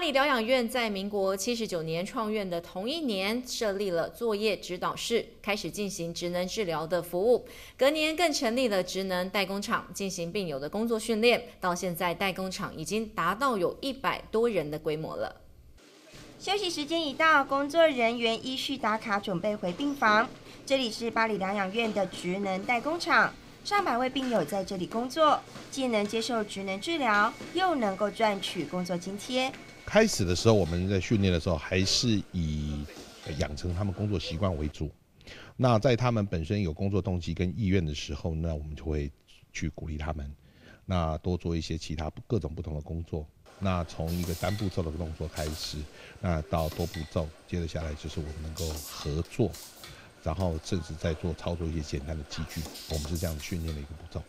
黎疗养院在民国七十九年创院的同一年，设立了作业指导室，开始进行职能治疗的服务。隔年更成立了职能代工厂，进行病友的工作训练。到现在，代工厂已经达到有一百多人的规模了。休息时间一到，工作人员依序打卡，准备回病房。这里是巴黎疗养院的职能代工厂。上百位病友在这里工作，既能接受职能治疗，又能够赚取工作津贴。开始的时候，我们在训练的时候，还是以养成他们工作习惯为主。那在他们本身有工作动机跟意愿的时候，那我们就会去鼓励他们，那多做一些其他各种不同的工作。那从一个单步骤的动作开始，那到多步骤，接着下来就是我们能够合作。然后甚至在做操作一些简单的器具，我们是这样训练的一个步骤。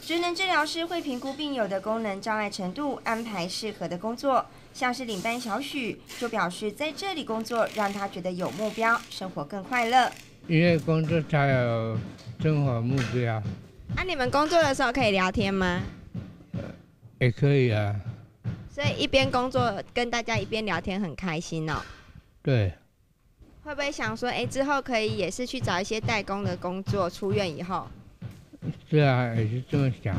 职能治疗师会评估病友的功能障碍程度，安排适合的工作。像是领班小许就表示，在这里工作让他觉得有目标，生活更快乐。因为工作才有生活目标。那你们工作的时候可以聊天吗？也可以啊。所以一边工作跟大家一边聊天，很开心哦。对。会不会想说，哎，之后可以也是去找一些代工的工作？出院以后，是啊，也是这么想。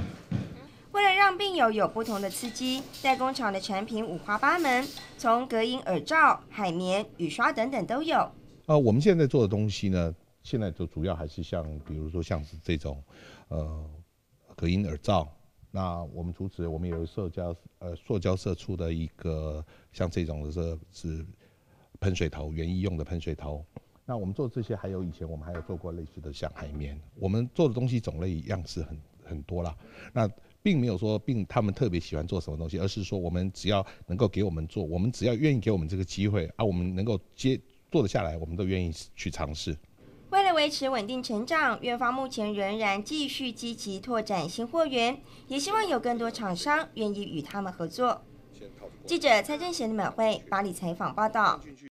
为了让病友有不同的刺激，代工厂的产品五花八门，从隔音耳罩、海绵、雨刷等等都有。呃，我们现在做的东西呢，现在就主要还是像，比如说像是这种，呃，隔音耳罩。那我们除此，我们有塑胶，呃，塑胶射出的一个像这种的是是。喷水头，园艺用的喷水头。那我们做这些，还有以前我们还有做过类似的像海绵。我们做的东西种类样式很很多啦。那并没有说并他们特别喜欢做什么东西，而是说我们只要能够给我们做，我们只要愿意给我们这个机会，啊，我们能够接做得下来，我们都愿意去尝试。为了维持稳定成长，院方目前仍然继续积极拓展新货源，也希望有更多厂商愿意与他们合作。记者蔡正贤的美会巴黎采访报道。